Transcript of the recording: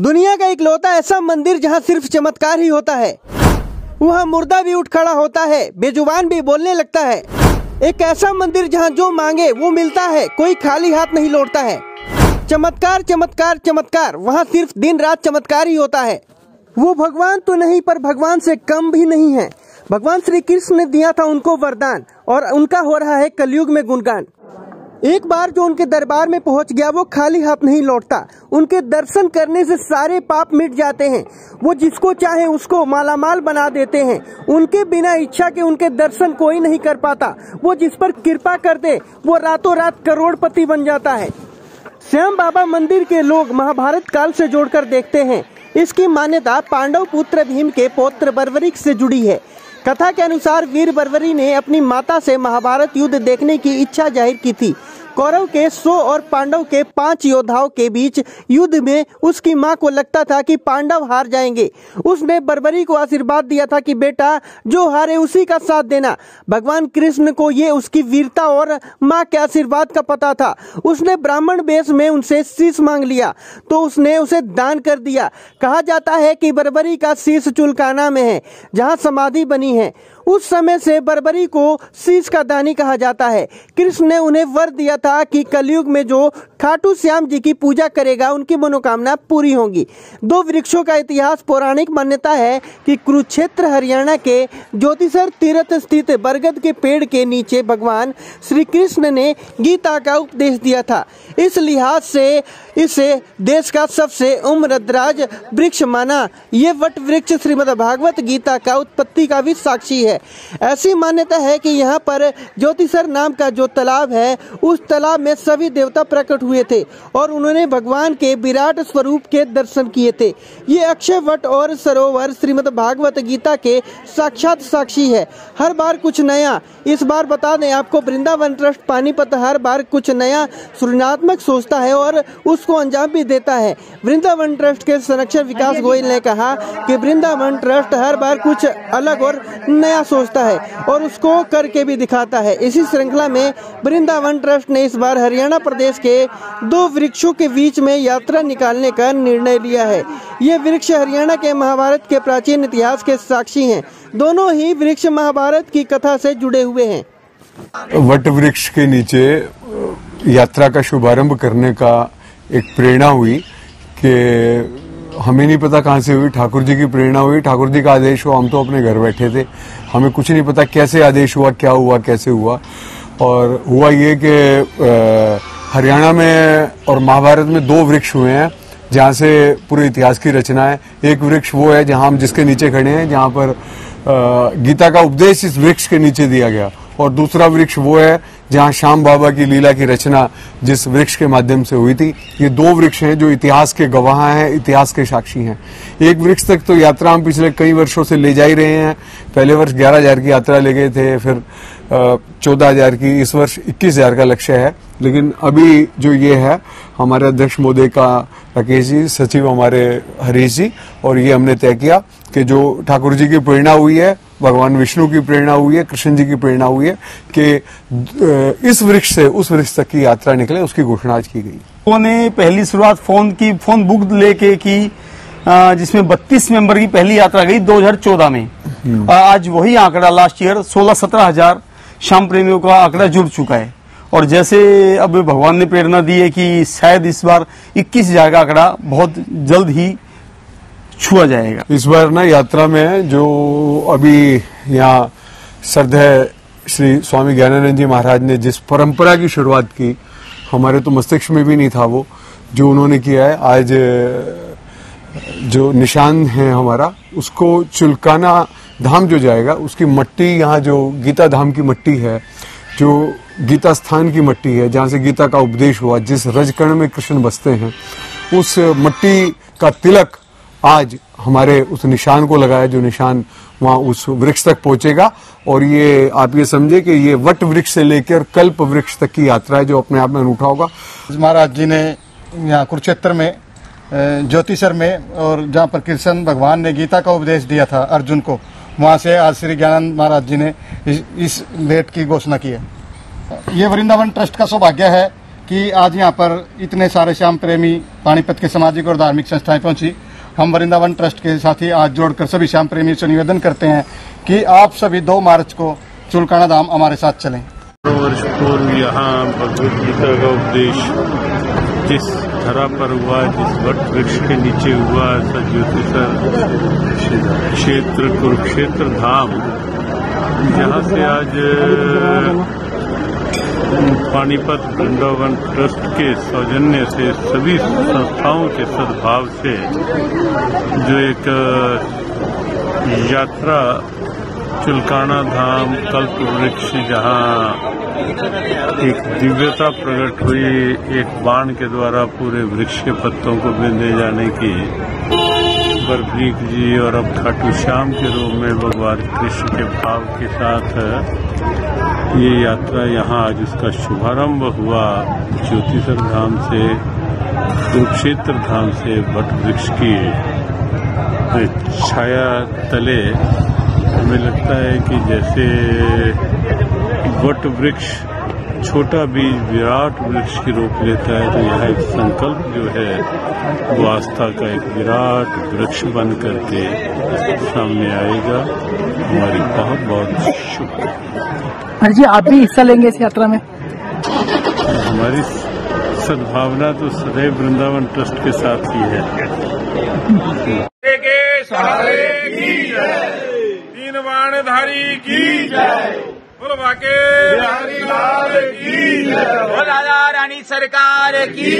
दुनिया का इकलौता ऐसा मंदिर जहाँ सिर्फ़ चमत्कार ही होता है। वहाँ मुर्दा भी उठ खड़ा होता है, बेजुबान भी बोलने लगता है। एक ऐसा मंदिर जहाँ जो मांगे, वो मिलता है, कोई खाली हाथ नहीं लौटता है। चमत्कार चमत्कार चमत्कार, वहाँ सिर्फ़ दिन रात चमत्कार ही होता है। वो भगवान तो नहीं, पर भगवान से कम भी नहीं है। भगवान श्री कृष्ण ने दिया था उनको वरदान, और उनका हो रहा है कलयुग में गुणगान। एक बार जो उनके दरबार में पहुँच गया, वो खाली हाथ नहीं लौटता। उनके दर्शन करने से सारे पाप मिट जाते हैं। वो जिसको चाहे उसको मालामाल बना देते हैं। उनके बिना इच्छा के उनके दर्शन कोई नहीं कर पाता। वो जिस पर कृपा कर दे वो रातों रात करोड़पति बन जाता है। श्याम बाबा मंदिर के लोग महाभारत काल से जोड़कर देखते हैं। इसकी मान्यता पांडव पुत्र भीम के पौत्र बर्वरिक से जुड़ी है। कथा के अनुसार वीर बर्वरी ने अपनी माता से महाभारत युद्ध देखने की इच्छा ज़ाहिर की थी। कौरव के सौ और पांडव के पाँच योद्धाओं के बीच युद्ध में उसकी माँ को लगता था कि पांडव हार जाएँगे। उसने बर्बरी को आशीर्वाद दिया था कि बेटा, जो हारे उसी का साथ देना। भगवान कृष्ण को ये उसकी वीरता और माँ के आशीर्वाद का पता था। उसने ब्राह्मण वेश में उनसे शीश मांग लिया तो उसने उसे दान कर दिया। कहा जाता है कि बर्बरी का शीश चुलकाना में है, जहाँ समाधि बनी है। उस समय से बर्बरी को शीश का दानी कहा जाता है। कृष्ण ने उन्हें वर दिया था कि कलयुग में जो खाटू श्याम जी की पूजा करेगा, उनकी मनोकामना पूरी होगी। दो वृक्षों का इतिहास पौराणिक मान्यता है कि कुरुक्षेत्र हरियाणा के ज्योतिषर तीर्थ स्थित बरगद के पेड़ के नीचे भगवान श्री कृष्ण ने गीता का उपदेश दिया था। इस लिहाज से इसे देश का सबसे उम्रदराज वृक्ष माना। ये वट वृक्ष श्रीमद भागवत गीता का उत्पत्ति का भी साक्षी है। ऐसी मान्यता है कि यहाँ पर ज्योतिषर नाम का जो तालाब है उस तालाब में सभी देवता प्रकट हुए थे और उन्होंने भगवान के विराट स्वरूप के दर्शन किए थे। ये अक्षय वट और सरोवर श्रीमद भागवत गीता के साक्षात साक्षी है। हर बार कुछ नया। इस बार बता दें आपको वृंदावन ट्रस्ट पानीपत हर बार कुछ नया सृजनात्मक सोचता है और उसको अंजाम भी देता है। वृंदावन ट्रस्ट के संरक्षक विकास गोयल ने कहा कि वृंदावन ट्रस्ट हर बार कुछ अलग और नया सोचता है और उसको करके भी दिखाता है। इसी श्रृंखला में वृंदावन ट्रस्ट ने इस बार हरियाणा प्रदेश के दो वृक्षों के बीच में यात्रा निकालने का निर्णय लिया है। ये वृक्ष हरियाणा के महाभारत के प्राचीन इतिहास के साक्षी हैं। दोनों ही वृक्ष महाभारत की कथा से जुड़े हुए हैं। वट वृक्ष के नीचे यात्रा का शुभारंभ करने का एक प्रेरणा हुई कि हमें नहीं पता कहाँ से हुई, ठाकुर जी की प्रेरणा हुई, ठाकुर जी का आदेश हुआ, हम तो अपने घर बैठे थे। हमें कुछ नहीं पता कैसे आदेश हुआ, क्या हुआ, कैसे हुआ। और हुआ ये कि हरियाणा में और महाभारत में दो वृक्ष हुए हैं, जहाँ से पूरे इतिहास की रचना है। एक वृक्ष वो है जहाँ हम जिसके नीचे खड़े हैं, जहाँ पर गीता का उपदेश इस वृक्ष के नीचे दिया गया। और दूसरा वृक्ष वो है जहाँ श्याम बाबा की लीला की रचना जिस वृक्ष के माध्यम से हुई थी, ये दो वृक्ष हैं जो इतिहास के गवाह हैं, इतिहास के साक्षी हैं। एक वृक्ष तक तो यात्रा हम पिछले कई वर्षों से ले जा ही रहे हैं। पहले वर्ष ग्यारह हज़ार की यात्रा ले गए थे, फिर चौदह हज़ार की, इस वर्ष इक्कीस हज़ार का लक्ष्य है। लेकिन अभी जो ये है, हमारे अध्यक्ष मोदी का, राकेश जी, सचिव हमारे हरीश जी, और ये हमने तय किया कि जो ठाकुर जी की प्रेरणा हुई है भगवान विष्णु की प्रेरणा हुई है कृष्ण जी की प्रेरणा हुई है कि इस वृक्ष से उस वृक्ष तक की यात्रा निकले उसकी घोषणा आज की गई उन्होंने पहली शुरुआत फ़ोन की फ़ोन बुक लेके की जिसमें 32 मेंबर की पहली यात्रा गई 2014 में। हम्म। आज वही आंकड़ा लास्ट ईयर सोलह सत्रह हज़ार शाम प्रेमियों का आंकड़ा जुड़ चुका है। और जैसे अब भगवान ने प्रेरणा दी है कि शायद इस बार इक्कीस हज़ार का आंकड़ा बहुत जल्द ही छुआ जाएगा। इस बार ना यात्रा में जो अभी यहाँ श्रद्धेय श्री स्वामी ज्ञानानंद जी महाराज ने जिस परंपरा की शुरुआत की, हमारे तो मस्तिष्क में भी नहीं था वो, जो उन्होंने किया है, आज, जो निशान है हमारा, उसको चुलकाना धाम जो जाएगा, उसकी मट्टी, यहाँ जो गीता धाम की मट्टी है, जो गीता स्थान की मट्टी है, जहाँ से गीता का उपदेश हुआ, जिस रजकर्ण में कृष्ण बसते हैं, उस मट्टी का तिलक आज हमारे उस निशान को लगाया जो निशान वहाँ उस वृक्ष तक पहुंचेगा और ये आप ये समझे कि ये वट वृक्ष से लेकर कल्प वृक्ष तक की यात्रा है जो अपने आप में अनूठा होगा। महाराज जी ने यहाँ कुरुक्षेत्र में ज्योतिषर में और जहाँ पर कृष्ण भगवान ने गीता का उपदेश दिया था अर्जुन को वहाँ से आज श्री ज्ञानंद महाराज जी ने इस, इस डेट की घोषणा की है। ये वृंदावन ट्रस्ट का सौभाग्य है कि आज यहाँ पर इतने सारे श्याम प्रेमी पानीपत के सामाजिक और धार्मिक संस्थाएँ पहुँची। हम वृंदावन ट्रस्ट के साथ ही आज जोड़कर सभी श्याम प्रेमी से निवेदन करते हैं कि आप सभी दो मार्च को चुलकाना धाम हमारे साथ चलें। वर्ष पूर्व यहाँ भगवत गीता का उपदेश, जिस धरा पर हुआ, जिस वट वृक्ष के नीचे हुआ ऐसा क्षेत्र, कुरुक्षेत्र धाम, जहाँ से आज पानीपत वृंदावन ट्रस्ट के सौजन्य से सभी संस्थाओं के सद्भाव से जो एक यात्रा चुलकाना धाम, कल्प वृक्ष जहाँ एक दिव्यता प्रकट हुई, एक बाण के द्वारा पूरे वृक्ष के पत्तों को बिंदे जाने की। बरबरीक जी और अब खाटू श्याम के रूप में भगवान कृष्ण के भाव के साथ ये यात्रा यहाँ आज उसका शुभारंभ हुआ। ज्योतिषर धाम से कुरुक्षेत्र धाम से वट वृक्ष की छाया तले हमें लगता है कि जैसे वट वृक्ष छोटा बीज विराट वृक्ष की रोक लेता है तो यह एक संकल्प जो है वो आस्था का एक विराट वृक्ष बन करके सामने आएगा। हमारी बहुत बहुत हर जी आप भी हिस्सा लेंगे इस यात्रा में? हमारी सद्भावना तो सदैव वृंदावन ट्रस्ट के साथ ही है। के की जय। तीन बाणधारी की जय। बोलो बाके। बिहारी लाल की जय। राजा रानी सरकार की